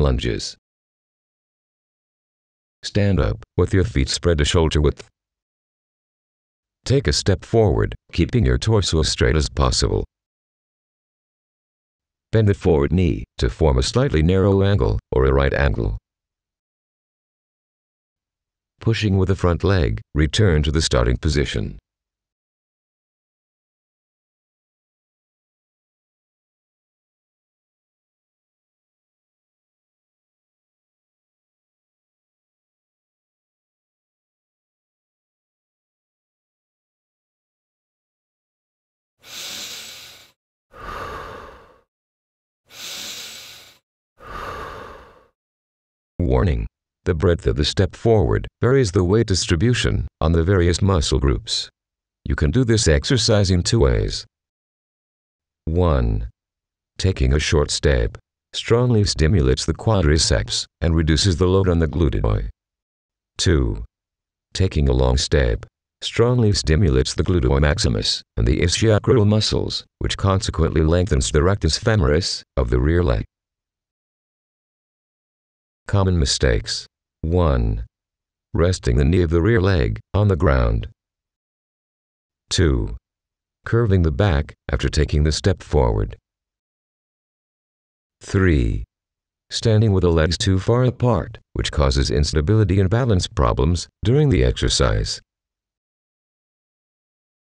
lunges. Stand up, with your feet spread to shoulder width. Take a step forward, keeping your torso as straight as possible. Bend the forward knee to form a slightly narrow angle or a right angle. Pushing with the front leg, return to the starting position. Warning. The breadth of the step forward varies the weight distribution on the various muscle groups. You can do this exercise in two ways. 1. Taking a short step strongly stimulates the quadriceps and reduces the load on the glutei. 2. Taking a long step strongly stimulates the gluteus maximus and the ischiocrural muscles, which consequently lengthens the rectus femoris of the rear leg. Common mistakes 1. Resting the knee of the rear leg on the ground. 2. Curving the back after taking the step forward. 3. Standing with the legs too far apart, which causes instability and balance problems during the exercise.